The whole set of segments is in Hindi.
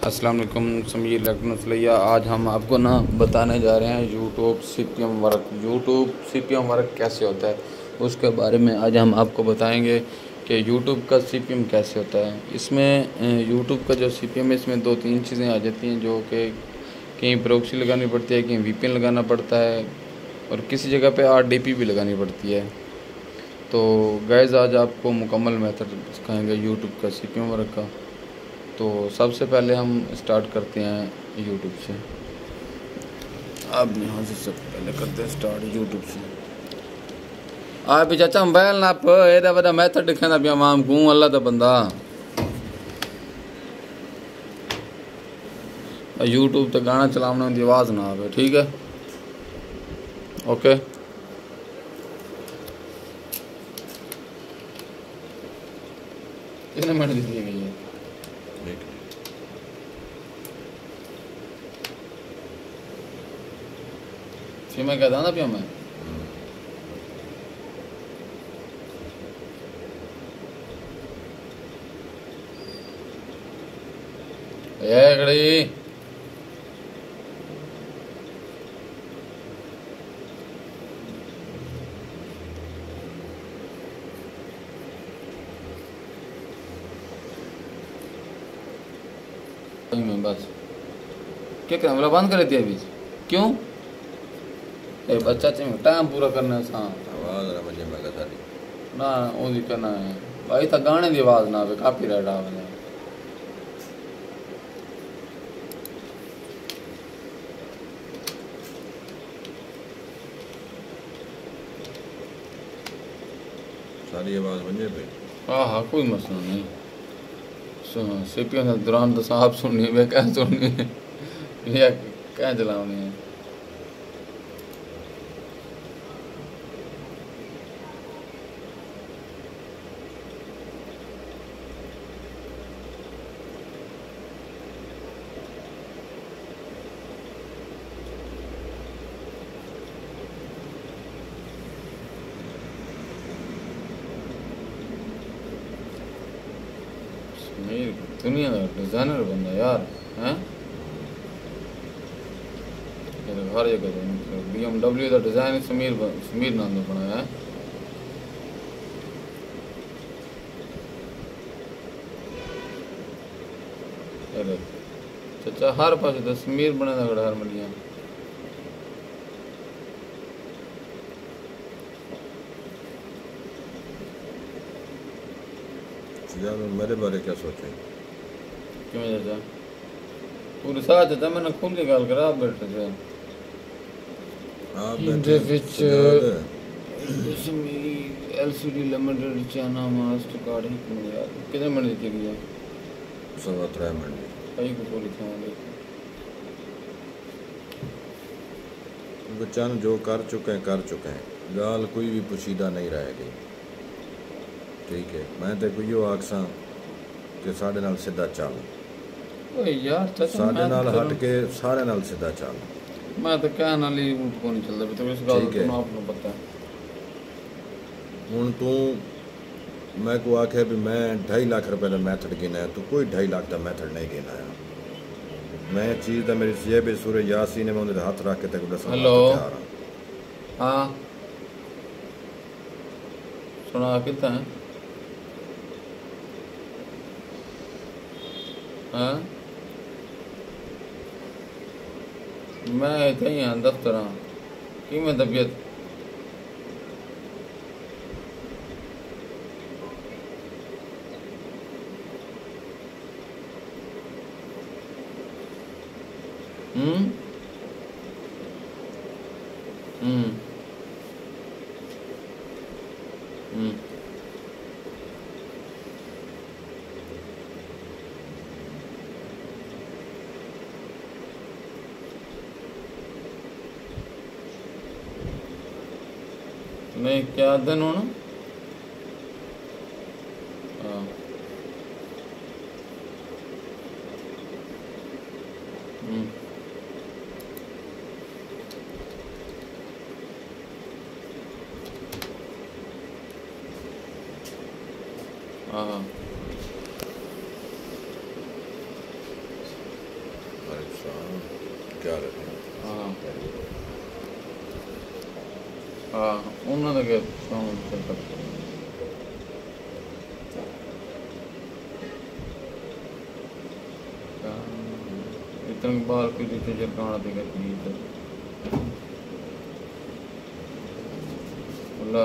अस्सलाम वालेकुम समीर लखनऊसलैया आज हम आपको ना बताने जा रहे हैं YouTube C P M work YouTube C P M work कैसे होता है? उसके बारे में आज हम आपको बताएँगे कि यूट्यूब का सी पी एम कैसे होता है। इसमें यूट्यूब का जो सी पी एम है, इसमें दो तीन चीज़ें आ जाती हैं जो कि कहीं प्रोक्सी लगानी पड़ती है, कहीं वी पी एन लगाना पड़ता है और किसी जगह पर आर डी पी भी लगानी पड़ती है। तो गैज़ आज आपको मुकम्मल मेथड सिखाएँगे यूट्यूब का सी पी एम वर्क का। तो सबसे पहले हम स्टार्ट करते हैं यूट्यूब से। अब यहाँ से सबसे पहले करते हैं स्टार्ट यूट्यूब से। आ भी चाचा मोबाइल ना प एदा वदा मैथड दिखाना पिया माम को अल्लाह दा बंदा। यूट्यूब ते गाना चलावने की आवाज़ ना आवे ठीक है? ओके कितने मिनट दी मैं कहता ना पिया मैं? ए बस। क्या कैमरा बंद कर दिया बीच क्यों? ए बच्चा चाहिए टाइम पूरा करना सा आवाज़ ना मुझे मैं कथा दी ना ओदी करना है भाई था गाने की आवाज़ ना आवे कॉपीराइट आवे सारी आवाज़ बन जाए हाँ हाँ कोई मसला नहीं के दौरान तो आप सुननी है क्या सुननी है या क्या चलानी है नहीं जानवर बंदा यार हैं तेरे हर जगह बी का डिज़ाइन समीर समीर नाम का बनाया है चचा हर पास तो समीर बने दा हर मिलिया मेरे बारे क्या सोचें ਕਿਵੇਂ ਚਾਚਾ ਪੂਰੇ ਸਾਥ ਚਾਚਾ ਮੈਂ ਖੁੱਲ ਕੇ ਗੱਲ ਕਰਾ ਬੈਠੇ ਤੇ आप ਇਹਦੇ बैठे ਵਿੱਚ सजाद है। जैसे मेरी L C D limited China Mastercard ही क्यों यार कितने मिनट दी गई है सवा त्रै मिनट कई को पूरी था बच्चन जो कर चुके हैं कर चुके हैं गाल कोई भी पुशीदा नहीं रह गई ठीक है मैं तो कोई आखसा कि साढ़े नाल सीधा चल ਓਏ ਯਾਰ ਚਾਚਾ ਸਾਡੇ ਨਾਲ ਹਟ ਕੇ ਸਾਰੇ ਨਾਲ ਸਿੱਧਾ ਚੱਲ ਮੈਂ ਤਾਂ ਕਹਿਣ ਵਾਲੀ ਕੋਈ ਨਹੀਂ ਚੱਲਦਾ ਵੀ ਤੂੰ ਇਸ ਗੱਲ ਦਾ ਤੁਹਾਨੂੰ ਆਪ ਨੂੰ ਪਤਾ ਹੁਣ ਤੂੰ ਮੈਂ ਕੋ ਆਖਿਆ ਵੀ ਮੈਂ 2.5 ਲੱਖ ਰੁਪਏ ਦਾ ਮੈਥਡ ਗਿਣਾ ਤੂੰ ਕੋਈ 2.5 ਲੱਖ ਦਾ ਮੈਥਡ ਨਹੀਂ ਗਿਣਾ ਮੈਂ ਚੀਜ਼ ਦਾ ਮੇਰੀ ਸੀਏ ਵੀ ਸੂਰੇ ਯਾਸੀਨ ਨੇ ਮੈਂ ਉਹਦੇ ਹੱਥ ਰੱਖ ਕੇ ਤੈਨੂੰ ਦੱਸਣਾ ਹੈਲੋ ਹਾਂ ਸੁਣਾ ਕਿਤਾ ਹਾਂ मैं इतना ही हाँ दफ्तर हाँ कि मैं तबीयत नहीं क्या दिन होना Got it. Uh -huh. ఉన్నది इतने बार कोई दूसरे जब गाना देगा नहीं तो बोला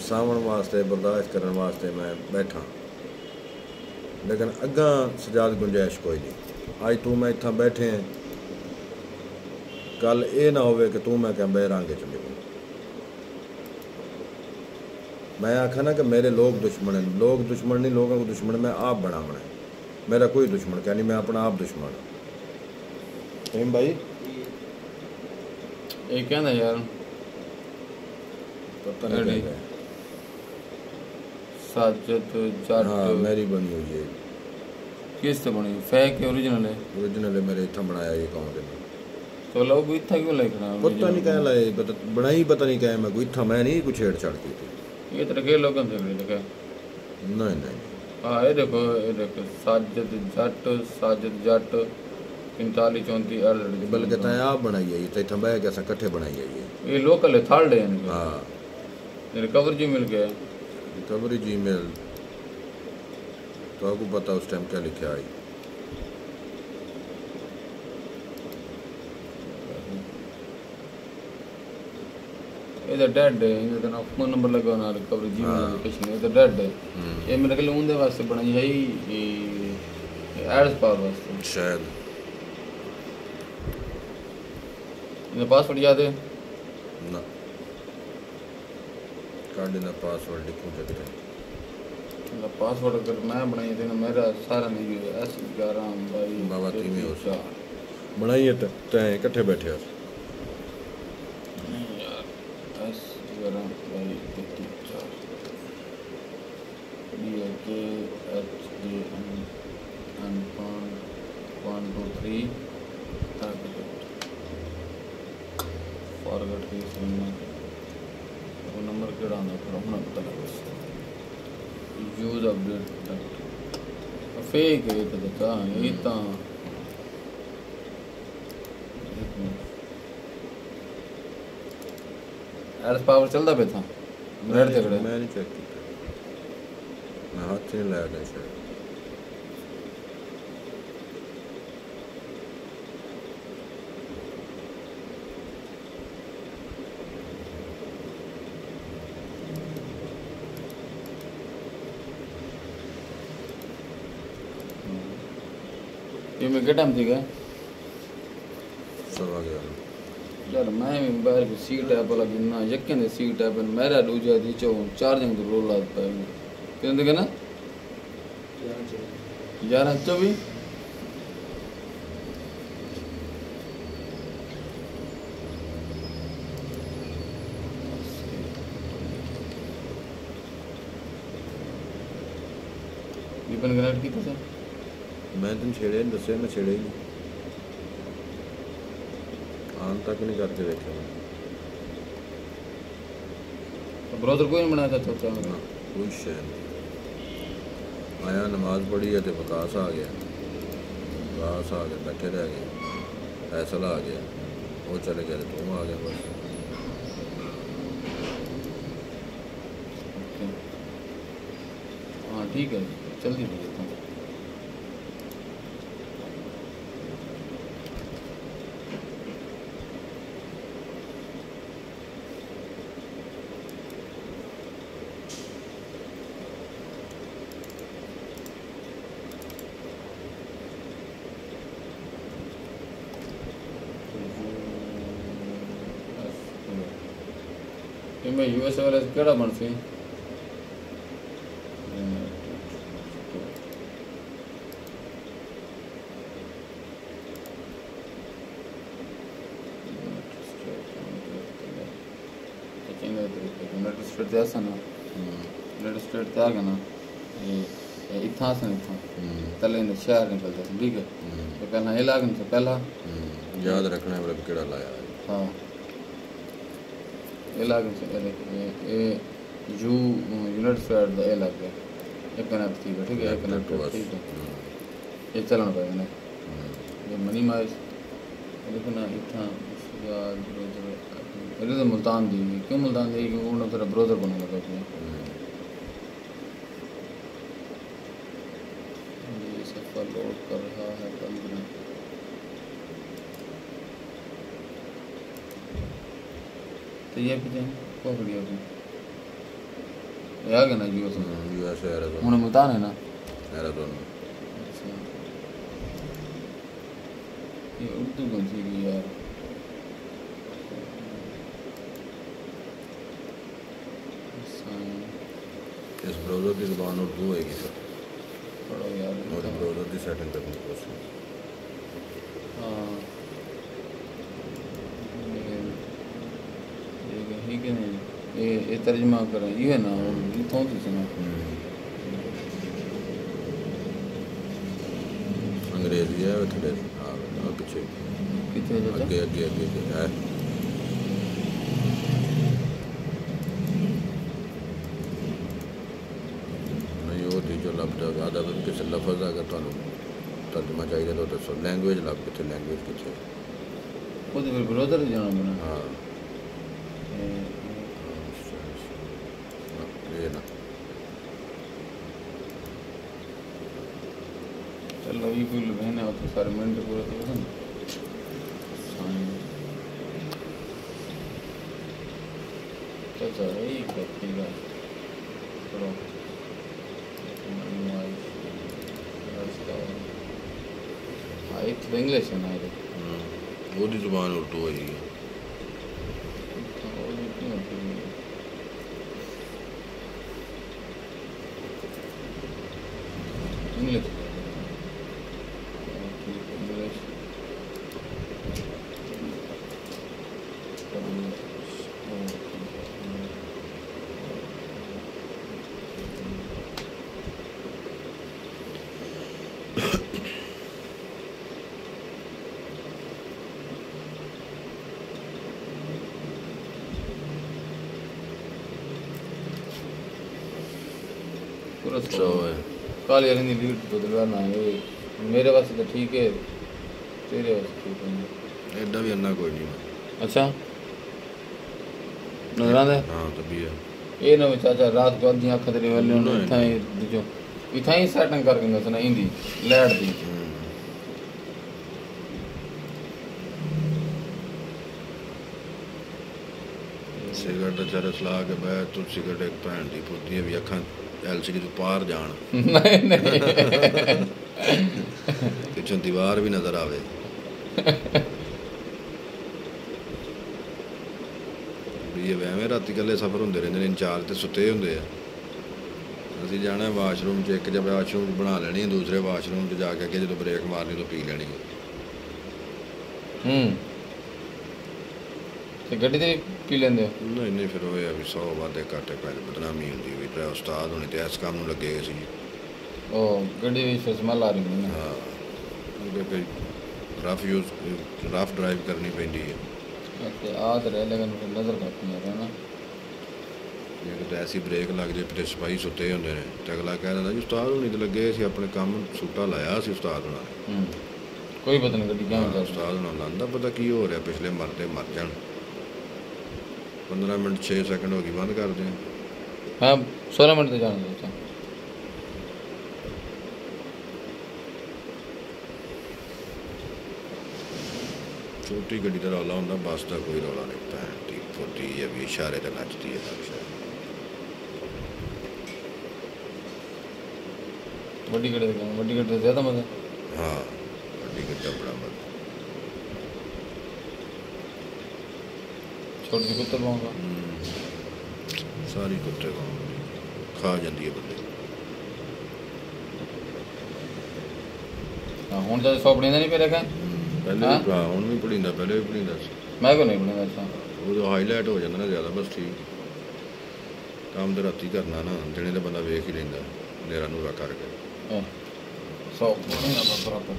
ਸਾਵਣ ਵਾਸਤੇ ਬਰਦਾਸ਼ਤ ਕਰਨ ਵਾਸਤੇ ਮੈਂ ਬੈਠਾ ਲੇਕਿਨ ਅੱਗਾ ਸਜਾਦ ਗੁੰਜਾਇਸ਼ ਕੋਈ ਨਹੀਂ ਅੱਜ ਤੂੰ ਮੈਂ ਇੱਥਾਂ ਬੈਠੇ ਹਾਂ ਕੱਲ ਇਹ ਨਾ ਹੋਵੇ ਕਿ ਤੂੰ ਮੈਂ ਕਹਿੰਦਾ ਰੰਗ ਚ ਮਿਲੂ मैं आखा ना कि मेरे लोग दुश्मन हैं लोग दुश्मन नहीं लोगों को दुश्मन मैं आप बनावना है मेरा कोई दुश्मन क्या नहीं मैं अपना आप दुश्मन हूँ फहीम भाई ਇਹ ਕਹਿੰਦਾ ਯਾਰ पता नहीं सचत जट। हाँ मेरी बनी हुई है। किस से बनी फेक के ओरिजिनल है? ओरिजिनल है मेरे इतना बनाया ये कौन के तो लोग भी इतना क्यों लिखना पता नहीं क्या लाए पता बना ही पता नहीं क्या है मैं कोई इतना मैं नहीं कुछ छेड़छाड़ की थी। ये तरह के लोग हमसे नहीं लिखा नहीं नहीं। हाँ ये देखो ये देखो साजद जट साजद जट पंताली चौंती अड़सठ बल्कि तय आप बनाई है ये इतना बह के असा इकट्ठे बनाई है ये। ये लोकल है थाल डे हाँ कवर जी मिल गया रिकवरी जी मेल तो आपको पता उस टाइम क्या लिखा आई। ये तो ना फ़ोन नंबर लगा ना कवर जी मिल कुछ नहीं ये मेरे ख्याल उनके वास्ते बनाई है ही एड्स पावर वास्ते। शायद। इनका पासवर्ड याद है? ना। कार्ड ना पासवर्ड लिखूं क्या करें इनका पासवर्ड अगर मैं बनाई तो ना मेरा सारा नहीं है एस ग्यारह बाई बाबा तीन हो चार बनाई है ते- तैं इकट्ठे बैठे अस नहीं यार एस ग्यारह बाई तैतीस चार D A K H D N N one one two three forgot की नंबर वो नंबर केड़ा आंदा फिर अपना पता लगे यूज़ अपडेट फेक है ये तो बता ये तो एक मिनट एड्स पावर चलता पे था रेड ते खड़े मैं नहीं चेक किया मैं हाथ से नहीं लाया था शायद ये मैं क्या टाइम थी गया सब आ गया। यार मैं भी बाहर की सीट है बोला कि ना यकीन है सीट है पर मेरा दूजा दी चो चार्जिंग तो रोल आता है कितने के ना ग्यारह चौबीस। ये बन कनेक्ट की था मैं तेन छेड़े नहीं दसे मैं छेड़े ही आन तक नहीं करके देखा मैं ब्राउज़र कोई नहीं बनाया चाचा ना कोई नहीं आया नमाज़ पढ़ी है तो बकास आ गया बकास आ गया बैठे रह गए फैसला आ गया वो चले गए तो तुम आ गया बस हाँ ठीक है जल्दी भेजता हूँ कि मैं यूएस वाले से केड़ा बन सी यूनाइटेड स्टेट ते असन यूनाइटेड स्टेट ते आ गए ना ये ये इत्थां असन इत्थां। तले ने शहर निकलते सन ठीक है? तो पहला ये लागन से पहला। हम्म, याद रखना है मतलब केड़ा लाया है। ये ये यू यूनाइटेड स्टेट दा ये लग गया एक कनेक्ट ठीक है ठीक है एक कनेक्ट ठीक है ये चलन पे मैंने हम्म, ये मनी माइस देखो ना इतना तो मुल्तान दी। क्यों मुल्तान दी क्योंकि उन्होंने तेरा ब्रोदर बना लगा। सफ़र लोड कर रहा है बंद में तो ये भी जाए कौन बढ़िया भी ये आ गया ना जी उसमें हम्म, यूएस एरिजोना उन्हें मुल्तान है ना। एरिजोना अच्छा ये उर्दू कौन सी की यार? इस ब्राउज़र की ज़ुबान उर्दू होएगी सर। पढ़ो यार। और ब्राउज़र की सेटिंग करनी पड़ेगी हाँ ये ये ठीक है नहीं ये तर्जमा करें। इहे न लिखूं थी सुनो। अंग्रेज़ी है थोड़े पीछे अगे अगे अगे है। नहीं वो थी जो लफ्ज आदा तो किसी लफज अगर तुम तो तर्जमा चाहिए तो दसो लैंग्वेज लग कितने लैंग्वेज कितने। वो तो फिर ब्रोदर जाना हाँ। चलो ये कोई बहन है तो सारे मिनट पूरे तो होगा ना साइन चाचा यही करती है चलो हाँ एक तो इंग्लिश है ना ये ਹਮ, ਉਹਦੀ ਜ਼ੁਬਾਨ ਉਰਦੂ ਹੋਈ ਹੈ और ट्रैवल कल यार नहीं लीड बदलवाना है मेरे वास्ते तो ठीक है तेरे वास्ते ठीक है। एडा भी अन्ना कोई नहीं अच्छा? नज़र हाँ? तो भी है। ये ना चाचा रात को अधी आँखें तेरे वाले ने था जो इथा ही सेटिंग कर गंगा सना इंदी लाइट दी। सिगरेट चरस ला के बैठ तू सिगरेट एक पैंट दी पुती भी अखा ਐਲਸੀਡੀ ਤੋਂ ਪਾਰ ਜਾਣ। ਨਹੀਂ ਨਹੀਂ। ਪਿੱਛੋਂ ਦੀਵਾਰ ਵੀ ਨਜ਼ਰ ਆਵੇ। ਇਹ ਵੈਵੇਂ ਰਾਤੀ ਕੱਲੇ ਸਫਰ ਹੁੰਦੇ ਰਹਿੰਦੇ ਨੇ ਇੰਚਾਰਜ ਤੇ ਸੁੱਤੇ ਹੁੰਦੇ ਆ। ਅਸੀਂ ਜਾਣਾ ਵਾਸ਼ਰੂਮ 'ਚ ਇੱਕ ਜਗ੍ਹਾ ਵਾਸ਼ਰੂਮ ਬਣਾ ਲੈਣੀ ਦੂਸਰੇ ਵਾਸ਼ਰੂਮ 'ਚ ਜਾ ਕੇ ਜਦੋਂ ਬ੍ਰੇਕ ਮਾਰਨੀ ਤਾਂ ਪੀ ਲੈਣੀ। ਹੂੰ। ਤੇ ਗੱਡੀ ਤੇ ਵੀ ਪੀ ਲੈਂਦੇ ਹੋ? ਨਹੀਂ ਨਹੀਂ ਫਿਰ ਉਹ ਇਹ ਆ ਵੀ 100 ਵਾਧੇ ਘਾਟੇ ਪੈ ਕੇ ਬਦਨਾਮੀ ਹੁੰਦੀ ਵੀ ਤੇ ਉਸਤਾਦ ਹੋਣੇ ਤੇ ਇਸ ਕੰਮ ਨੂੰ ਲੱਗੇ ਹੋਏ ਸੀ। ਉਹ ਗੱਡੀ ਵਿੱਚ ਸਮੈਲ ਆ ਰਹੀ ਹੈ ਨਾ। ਹਾਂ ਉਹਦੇ ਕੋਈ ਰਫ ਯੂਜ਼ ਰਫ ਡਰਾਈਵ ਕਰਨੀ ਪੈਂਦੀ ਹੈ। ਤੇ ਆ ਤੇ ਰਹਿ ਫਿਰ ਨਜ਼ਰ ਆ ਰਿਹਾ ਨਾ। ਜੇ ਕਿਤੇ ਐਸੀ ਬ੍ਰੇਕ ਲੱਗ ਜੇ ਤੇ ਸਿਪਾਹੀ ਸੁੱਤੇ ਹੁੰਦੇ ਨੇ ਤੇ ਅਗਲਾ ਕਹਿ ਦਿੰਦਾ ਜੀ ਉਸਤਾਦ ਹੋਣੀ ਤੇ ਲੱਗੇ ਸੀ ਆਪਣੇ ਕੰਮ ਸੂਟਾ ਲਾਇਆ ਸੀ ਉਸਤਾਦ ਹੋਣਾ ਨੇ। ਹੂੰ ਕੋਈ ਪਤਾ ਨਹੀਂ ਗੱਡੀ ਕਿਵੇਂ ਉਸਤਾਦ ਨੂੰ ਲੰਦਾ ਪਤਾ ਕੀ ਹੋ ਰਿਹਾ ਪਿਛਲੇ ਮਰਦੇ ਮਰ ਜਾਣ। पंद्रह मिनट छः सैकेंड होगी बंद कर दें। हाँ सोलह मिनट तक जाने दोस्तों छोटी गड्डी का रौला होंगे बस का कोई रौला नहीं भैन की फोटी है भी इशारे तो नचती है सब शायद वड्डी गड्डी ज़्यादा मज़ा। हाँ वड्डी गड्डी बड़ा मज़ा। ਹਾਂ ਵੱਡੀ ਗੱਡੀ ਦਾ ਬੜਾ ਮਜ਼ਾ ਛੋਟੀ ਜਿਹੀ ਕੁੱਤੇ ਪਾਉਂਗਾ ਸਾਰੀ ਕੁੱਤੇ ਵਾਂਗ ਖਾ ਜਾਂਦੀ ਹੈ ਬੰਦੇ। ਹਾਂ ਹੁਣ ਜਦ ਸੌਪੜੀ ਦਾ ਨਹੀਂ ਪਿਆ ਰੱਖਿਆ ਪਹਿਲੇ ਹਾਂ? ਵੀ ਹੁਣ ਵੀ ਪੜੀਂਦਾ ਪਹਿਲੇ ਵੀ ਪੜੀਂਦਾ ਸੀ। ਮੈਂ ਕੋ ਨਹੀਂ ਬਣਿਆ ਅੱਛਾ ਉਦੋਂ ਹਾਈਲਾਈਟ ਹੋ ਜਾਂਦਾ ਨਾ ਜ਼ਿਆਦਾ ਬਸ ਠੀਕ। ਕੰਮ ਤੇ ਰਾਤੀ ਕਰਨਾ ਨਾ ਦਿਨੇ ਤਾਂ ਬੰਦਾ ਵੇਖ ਹੀ ਲੈਂਦਾ ਨੇਰਾ ਨੂਰਾ ਕਰਕੇ। ਸੌ ਨਹੀਂ ਨਾ ਬਰਾਬਰ।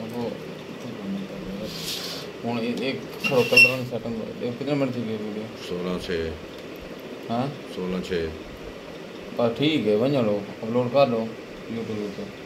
ਉਹ ਹੁਣ ਇਹ ਇੱਕ ਖੜੋ ਕਲਰ ਨੂੰ ਸੈਟਿੰਗ ਇਹ ਕਿੰਨੇ ਮਿੰਟ ਦੀ ਵੀਡੀਓ 16 6 ਹਾਂ 16 6 ਪਰ ਠੀਕ ਹੈ ਵੰਜਾ ਲੋ ਅਪਲੋਡ ਕਰ ਲਓ YouTube ਤੇ